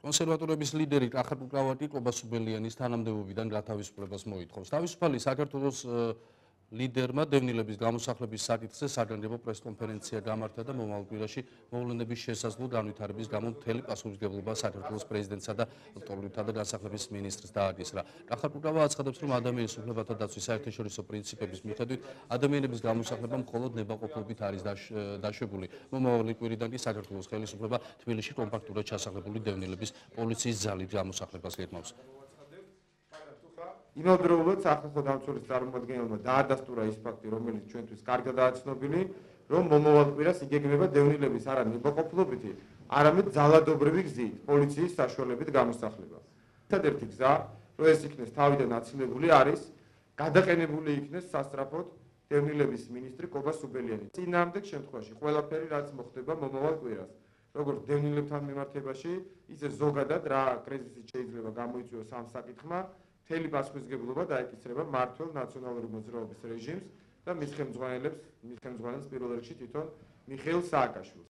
კონსერვატორების ლიდერი კახარ კუკრავატი კობასუბელიანის თანამდებობიდან გათავისუფლებას მოითხოვს. თავისუფალი საქართველოს ლიდერმა დევნილების გამოსახლების საკითხზე საგანგებო პრესკონფერენცია გამართა და მომავალ კვირაში მოვლენების შესაძლო განვითარების გამო მთელი პასუხისგებლობა საქართველოს პრეზიდენტსა და ლტოლვითა და განსახლების მინისტრს დააგისრა. კახალკუკავა აცხადებს, რომ ადამიანის უფლებათა დაცვის საერთაშორისო პრინციპების მიხედვით ადამიანების გამოსახლება მხოლოდ ნებაყოფლობით არის დაშვებული. მომავალი კვირიდან კი საქართველოს ხელისუფლება თბილისში კომპაქტურად ჩასახლებული დევნილების პოლიციის ძალით გამოსახლებას გეგმავს. იმავდროულად სახალხო დამცველის წარმომადგენელმა დაადასტურა ის ფაქტი, რომელიც ჩვენთვის კარგადაა ცნობილი, რომ მომავალ კვირას იგეგმება დევნილების არა ნებაყოფლობითი, არამედ ძალადობრივი გზით პოლიციის საშუალებით გამოსახლება. ერთადერთი გზა, რომ ეს იქნეს თავიდან აცილებული არის, გადაყენებული იქნეს სასტრაფოდ დევნილების მინისტრი კობა სუბელიანი. წინამდელ შემთხვევაში ყველაფერი რაც მოხდება მომავალ კვირას როგორც დევნილებთან მიმართებაში, ისე ზოგადად რა კრიზისი შეიძლება გამოიწვიოს ამ საკითხმა, მთელი პასუხისგებლობა დაეკისრება მართლ ნაციონალური მოძრაობის რეჟიმს და მის ხელმძღვანელებს, მის ხელმძღვანელს პირველ რიგში თვითონ მიხეილ სააკაშვილს.